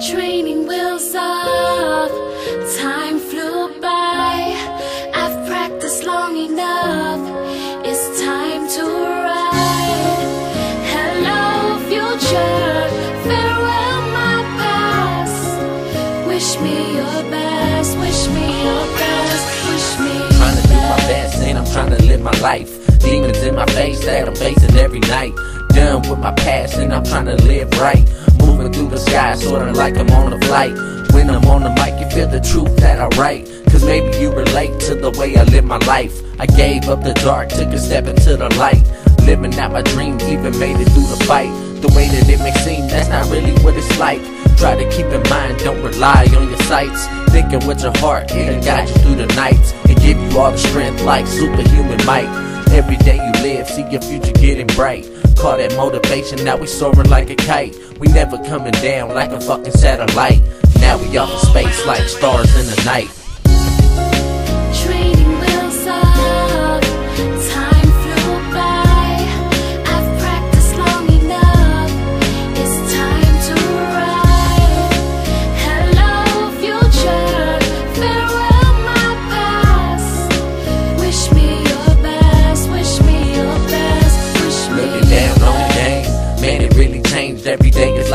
Training wheels off, time flew by. I've practiced long enough, it's time to ride. Hello, future, farewell, my past. Wish me your best, wish me your best, wish me your Trying to do my best. best, and I'm trying to live my life. Demons in my face that I'm facing every night. Done with my past, and I'm trying to live right. Moving through the sky, sorta like I'm on a flight. When I'm on the mic, you feel the truth that I write. Cause maybe you relate to the way I live my life. I gave up the dark, took a step into the light. Living out my dream, even made it through the fight. The way that it may seem, that's not really what it's like. Try to keep in mind, don't rely on your sights. Thinking with your heart, it'll guide you through the nights and give you all the strength like superhuman might. Every day you live, see your future getting bright. Call that motivation, now we soaring like a kite. We never coming down like a fucking satellite. Now we off in space like stars in the night.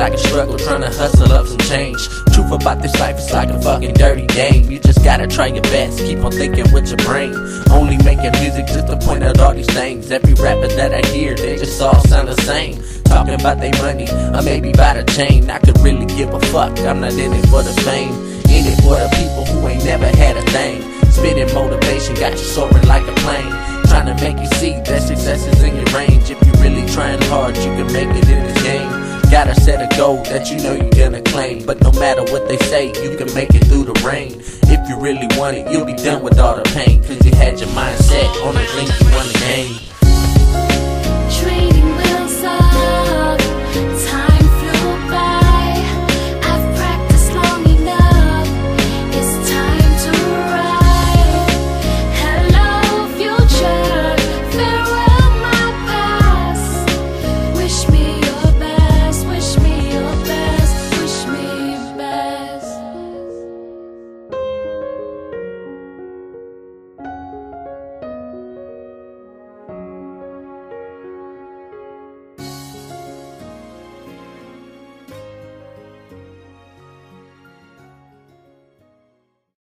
Like a struggle, trying to hustle up some change. Truth about this life is like a fucking dirty game. You just gotta try your best, keep on thinking with your brain. Only making music just to point out all these things. Every rapper that I hear, they just all sound the same. Talking about their money, or maybe about a chain. I could really give a fuck, I'm not in it for the fame. In it for the people who ain't never had a thing. Spitting motivation, got you soaring like a plane. Trying to make you see that success is in your range. If you're really trying hard, you can make it in. Gotta set a goal that you know you're gonna claim. But no matter what they say, you can make it through the rain. If you really want it, you'll be done with all the pain. Cause you had your mindset on the things you wanna gain.